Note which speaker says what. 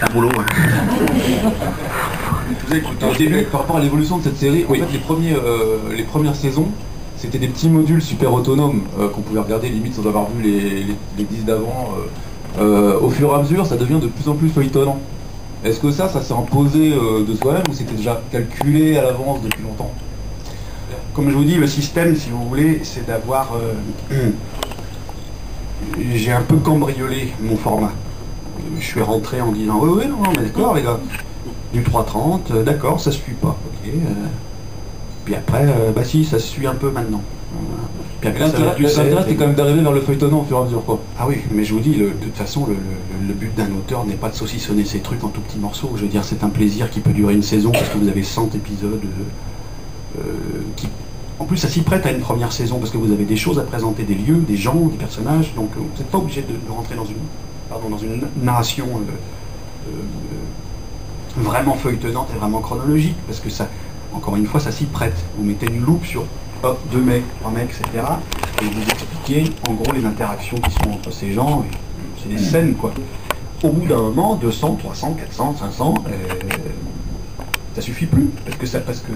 Speaker 1: c'est un boulot. hein.
Speaker 2: Au début, par rapport à l'évolution de cette série, en
Speaker 1: Oui.
Speaker 2: fait, les, premiers, euh, les premières saisons, c'était des petits modules super autonomes euh, qu'on pouvait regarder limite sans avoir vu les, les, les 10 d'avant. euh. Au fur et à mesure, ça devient de plus en plus feuilletonnant. Est-ce que ça, ça s'est imposé de soi-même ou c'était déjà calculé à l'avance depuis longtemps?
Speaker 1: Comme je vous dis, le système, si vous voulez, c'est d'avoir... J'ai un peu cambriolé mon format. Je suis rentré en disant, oui, oui, non, mais d'accord, les gars. Du 3.30, euh, d'accord, ça se suit pas. ok, euh. Puis après, euh, bah si, ça se suit un peu maintenant. Puis après,
Speaker 2: L'intérêt, c'était quand même d'arriver vers le feuilletonnant au fur et à mesure. Quoi.
Speaker 1: Ah oui, mais je vous dis, le- de toute façon, le, le- le but d'un auteur n'est pas de saucissonner ses trucs en tout petits morceaux. Je veux dire, c'est un plaisir qui peut durer une saison parce que vous avez 100 épisodes. euh, qui... En plus, ça s'y prête à une première saison parce que vous avez des choses à présenter, des lieux, des gens, des personnages. Donc, vous n'êtes pas obligé de, de rentrer dans une, dans une narration euh, euh, vraiment feuilletonnante et vraiment chronologique parce que ça, encore une fois, ça s'y prête. Vous mettez une loupe sur hop, deux mecs, trois mecs, etc. Et vous expliquez en gros les interactions qui sont entre ces gens. C'est des scènes quoi. Au bout d'un moment, 200, 300, 400, 500, euh, ça suffit plus. Parce que ça, parce que